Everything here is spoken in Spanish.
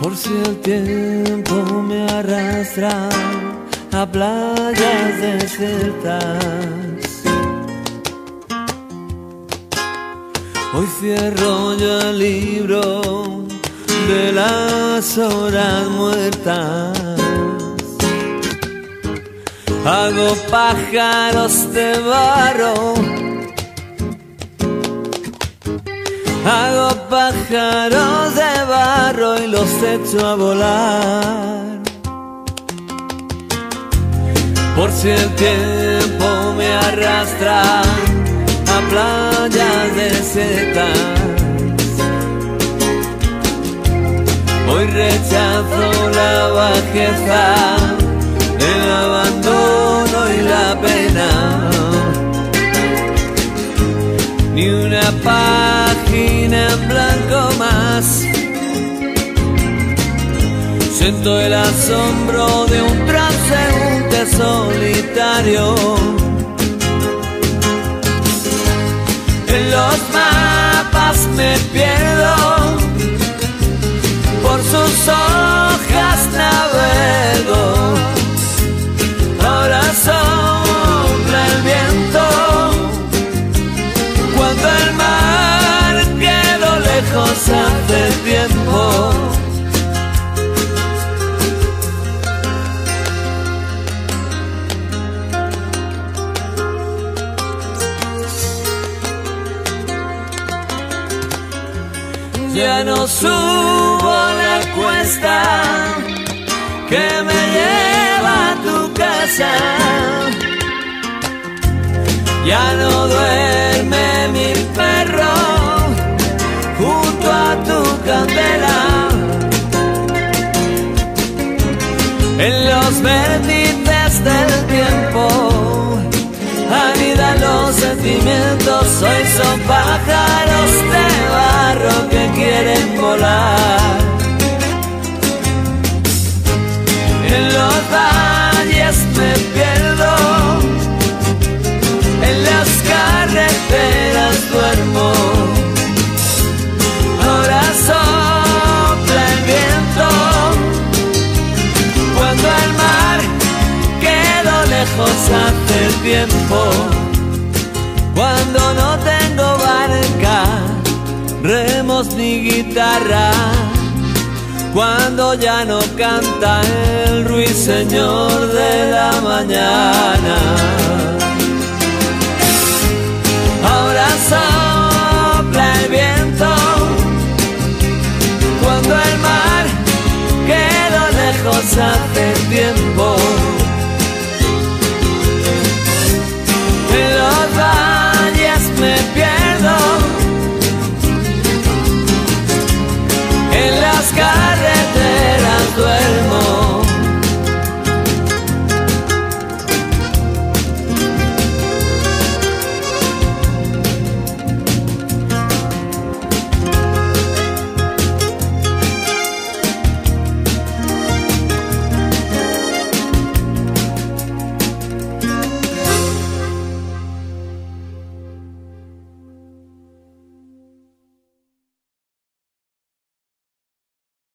Por si el tiempo me arrastra a playas desiertas. Hoy cierro yo el libro de las horas muertas. Hago pájaros de barro. Hago pájaros de barro y los echo a volar. Por si el tiempo me arrastra a playas desertas. Hoy rechazo la bajeza, el abandono Ni una página en blanco más. Siento el asombro de un transeúnte solitario. En los mapas me pierdo, por sus hojas navego. Ya no subo la cuesta que me lleva a tu casa. Ya no duerme mi perro junto a tu candela. En los vértices del tiempo anidan los sentimientos. Hoy son pájaros hace tiempo cuando no tengo barca, remos ni guitarra, cuando ya no canta el ruiseñor de la mañana. Ahora sopla el viento cuando el mar quedó lejos hace las carreras.